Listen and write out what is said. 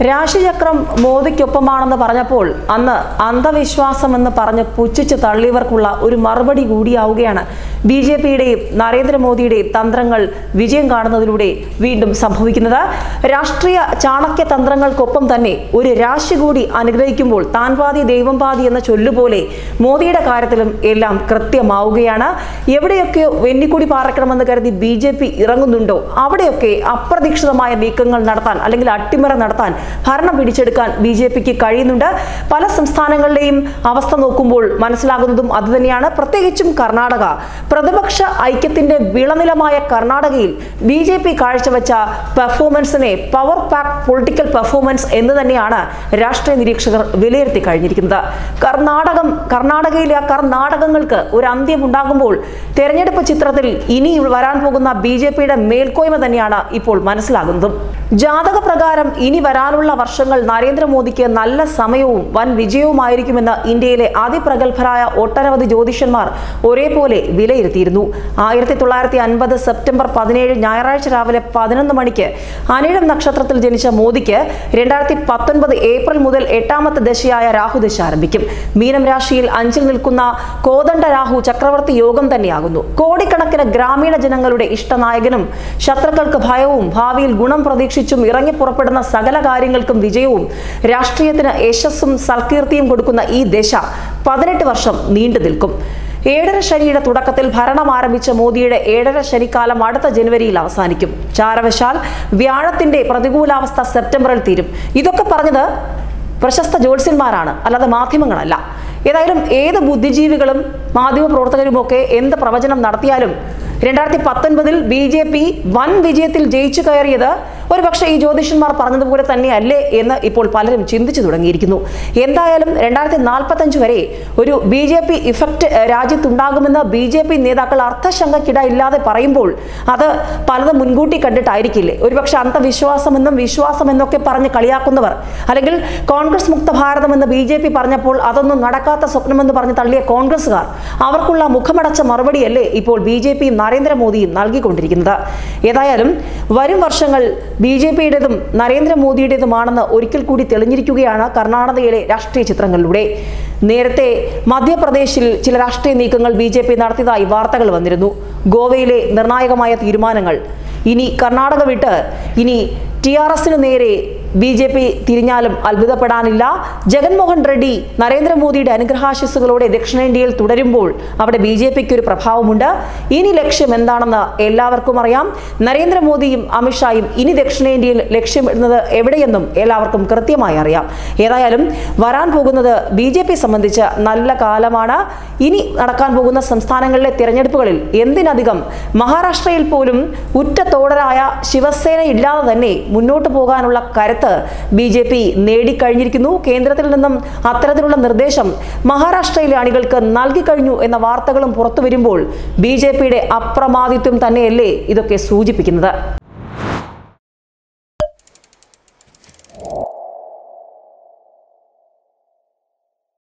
രാശിചക്രം മോദിക്കൊപ്പമാണെന്ന് പറഞ്ഞപ്പോൾ അന്ന് അന്ധവിശ്വാസമെന്ന് പറഞ്ഞ് പുച്ഛിച്ച് തള്ളിയവർക്കുള്ള ഒരു മറുപടി കൂടിയാവുകയാണ് ബി ജെ പിയുടെയും നരേന്ദ്രമോദിയുടെയും തന്ത്രങ്ങൾ വിജയം കാണുന്നതിലൂടെ വീണ്ടും സംഭവിക്കുന്നത്. രാഷ്ട്രീയ ചാണക്യ തന്ത്രങ്ങൾക്കൊപ്പം തന്നെ ഒരു രാശി കൂടി അനുഗ്രഹിക്കുമ്പോൾ താൻ പാതി ദൈവം പാതി എന്ന ചൊല്ലുപോലെ മോദിയുടെ കാര്യത്തിലും എല്ലാം കൃത്യമാവുകയാണ്. എവിടെയൊക്കെ വെന്നിക്കുടി പാറക്കണമെന്ന് കരുതി ബി ജെ പി ഇറങ്ങുന്നുണ്ടോ അവിടെയൊക്കെ അപ്രതീക്ഷിതമായ നീക്കങ്ങൾ നടത്താൻ അല്ലെങ്കിൽ അട്ടിമറ നടത്താൻ ഭരണം പിടിച്ചെടുക്കാൻ ബി ജെ പിക്ക് കഴിയുന്നുണ്ട്. പല സംസ്ഥാനങ്ങളുടെയും അവസ്ഥ നോക്കുമ്പോൾ മനസ്സിലാകുന്നതും അതുതന്നെയാണ്. പ്രത്യേകിച്ചും കർണാടക. പ്രതിപക്ഷ ഐക്യത്തിന്റെ വിളനിലമായ കർണാടകയിൽ ബി ജെ പി കാഴ്ചവെച്ച പെർഫോമൻസിനെ പവർ പാക്ക് പൊളിറ്റിക്കൽ പെർഫോമൻസ് എന്ന് തന്നെയാണ് രാഷ്ട്രീയ നിരീക്ഷകർ വിലയിരുത്തി കഴിഞ്ഞിരിക്കുന്നത്. കർണാടകം കർണാടകയിലെ ആ കർണാടകങ്ങൾക്ക് ഒരു അന്ത്യം ഉണ്ടാകുമ്പോൾ തെരഞ്ഞെടുപ്പ് ചിത്രത്തിൽ ഇനി വരാൻ പോകുന്ന ബി മേൽക്കോയ്മ തന്നെയാണ് ഇപ്പോൾ മനസ്സിലാകുന്നതും. ജാതക പ്രകാരം ഇനി വരാനുള്ള വർഷങ്ങൾ നരേന്ദ്രമോദിക്ക് നല്ല സമയവും വൻ വിജയവുമായിരിക്കുമെന്ന് ഇന്ത്യയിലെ അതിപ്രഗത്ഭരായ ഒട്ടനവധി ജ്യോതിഷന്മാർ ഒരേപോലെ വിലയിരുത്തിയിരുന്നു. ആയിരത്തി തൊള്ളായിരത്തി അൻപത് സെപ്റ്റംബർ പതിനേഴ് ഞായറാഴ്ച രാവിലെ പതിനൊന്ന് മണിക്ക് അനിഴം നക്ഷത്രത്തിൽ ജനിച്ച മോദിക്ക് രണ്ടായിരത്തി പത്തൊൻപത് ഏപ്രിൽ മുതൽ എട്ടാമത്തെ ദശയായ രാഹുദശ ആരംഭിക്കും. മീനം രാശിയിൽ അഞ്ചിൽ നിൽക്കുന്ന കോദണ്ഡ രാഹു ചക്രവർത്തി യോഗം തന്നെയാകുന്നു. കോടിക്കണക്കിന് ഗ്രാമീണ ജനങ്ങളുടെ ഇഷ്ടനായകനും ശത്രുക്കൾക്ക് ഭയവും ഭാവിയിൽ ഗുണം പ്രതീക്ഷിച്ചും ഇറങ്ങി പുറപ്പെടുന്ന സകല കാര്യങ്ങൾക്കും വിജയവും രാഷ്ട്രീയത്തിന് യശസ്സും സൽകീർത്തിയും കൊടുക്കുന്ന ഈ ദശ പതിനെട്ട് വർഷം നീണ്ടു നിൽക്കും. ഏഴര ശനിയുടെ തുടക്കത്തിൽ ഭരണം ആരംഭിച്ച മോദിയുടെ ഏഴര ശനിക്കാലം അടുത്ത ജനുവരിയിൽ അവസാനിക്കും. ചാരവശാൽ വ്യാഴത്തിന്റെ പ്രതികൂലാവസ്ഥ സെപ്റ്റംബറിൽ തീരും. ഇതൊക്കെ പറഞ്ഞത് പ്രശസ്ത ജ്യോത്സ്യന്മാരാണ് അല്ലാതെ മാധ്യമങ്ങളല്ല. ഏതായാലും ഏത് ബുദ്ധിജീവികളും മാധ്യമ ഒക്കെ എന്ത് പ്രവചനം നടത്തിയാലും രണ്ടായിരത്തി പത്തൊൻപതിൽ ബി ജെ പി വൻ വിജയത്തിൽ ജയിച്ചു കയറിയത് ഒരുപക്ഷെ ഈ ജ്യോതിഷന്മാർ പറഞ്ഞതുപോലെ തന്നെയല്ലേ എന്ന് ഇപ്പോൾ പലരും ചിന്തിച്ചു തുടങ്ങിയിരിക്കുന്നു. എന്തായാലും രണ്ടായിരത്തി നാൽപ്പത്തഞ്ച് വരെ ഒരു ബി ജെ പി ഇഫക്റ്റ് രാജ്യത്തുണ്ടാകുമെന്ന് ബി ജെ പി നേതാക്കൾ അർത്ഥശങ്കക്കിടയില്ലാതെ പറയുമ്പോൾ അത് പലതും മുൻകൂട്ടി കണ്ടിട്ടായിരിക്കില്ലേ? ഒരുപക്ഷെ അന്ധവിശ്വാസമെന്നും വിശ്വാസമെന്നൊക്കെ പറഞ്ഞ് കളിയാക്കുന്നവർ അല്ലെങ്കിൽ കോൺഗ്രസ് മുക്ത ഭാരതമെന്ന് ബി ജെ പി പറഞ്ഞപ്പോൾ അതൊന്നും നടക്കാത്ത സ്വപ്നമെന്ന് പറഞ്ഞ് തള്ളിയ കോൺഗ്രസ്സുകാർ അവർക്കുള്ള മുഖമടച്ച മറുപടിയല്ലേ ഇപ്പോൾ ബി ജെ പിയും നരേന്ദ്രമോദിയും നൽകിക്കൊണ്ടിരിക്കുന്നത്. ഏതായാലും വരും വർഷങ്ങൾ ബി ജെ പിയുടേതും നരേന്ദ്രമോദിയുടേതുമാണെന്ന് ഒരിക്കൽ കൂടി തെളിഞ്ഞിരിക്കുകയാണ് കർണാടകയിലെ രാഷ്ട്രീയ ചിത്രങ്ങളിലൂടെ. നേരത്തെ മധ്യപ്രദേശിൽ ചില രാഷ്ട്രീയ നീക്കങ്ങൾ ബി ജെ പി നടത്തിയതായി വാർത്തകൾ വന്നിരുന്നു. ഗോവയിലെ നിർണായകമായ തീരുമാനങ്ങൾ. ഇനി കർണാടക വിട്ട് ഇനി ടി ആർ എസിന് നേരെ ബി ജെ പി തിരിഞ്ഞാലും അത്ഭുതപ്പെടാനില്ല. ജഗൻമോഹൻ റെഡ്ഡി നരേന്ദ്രമോദിയുടെ അനുഗ്രഹാശിസുകളോടെ ദക്ഷിണേന്ത്യയിൽ തുടരുമ്പോൾ അവിടെ ബി ജെ പിക്ക് ഒരു പ്രഭാവമുണ്ട്. ഇനി ലക്ഷ്യം എന്താണെന്ന് എല്ലാവർക്കും അറിയാം. നരേന്ദ്രമോദിയും അമിത്ഷായും ഇനി ദക്ഷിണേന്ത്യയിൽ ലക്ഷ്യമിടുന്നത് എവിടെയെന്നും എല്ലാവർക്കും കൃത്യമായി അറിയാം. ഏതായാലും വരാൻ പോകുന്നത് ബി ജെ പി സംബന്ധിച്ച് നല്ല കാലമാണ്. ഇനി നടക്കാൻ പോകുന്ന സംസ്ഥാനങ്ങളിലെ തിരഞ്ഞെടുപ്പുകളിൽ എന്തിനധികം മഹാരാഷ്ട്രയിൽ പോലും ഉറ്റത്തോടരായ ശിവസേന ഇല്ലാതെ തന്നെ മുന്നോട്ട് പോകാനുള്ള കരുത്ത് ബി ജെ പി നേടിക്കഴിഞ്ഞിരിക്കുന്നു. കേന്ദ്രത്തിൽ നിന്നും അത്തരത്തിലുള്ള നിർദ്ദേശം മഹാരാഷ്ട്രയിലെ അണികൾക്ക് നൽകിക്കഴിഞ്ഞു എന്ന വാർത്തകളും പുറത്തു വരുമ്പോൾ ബി ജെ പിയുടെ അപ്രമാദിത്വം തന്നെയല്ലേ ഇതൊക്കെ സൂചിപ്പിക്കുന്നത്.